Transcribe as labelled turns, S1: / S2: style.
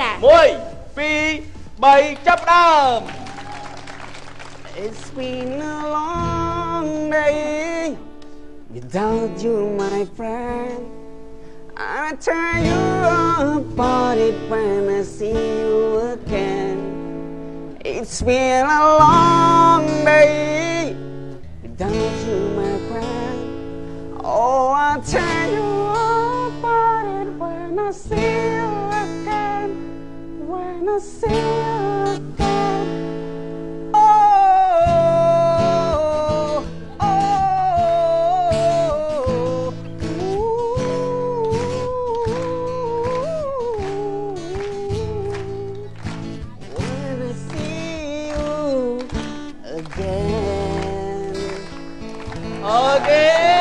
S1: ចា
S2: 1 2 3ចាប់ផ្ដើម
S3: It's been a long day without you, my friend. I tell you about it when I see you again. It's been a long day without you, my friend. Oh, I'll tell you about it when I see you again. Again.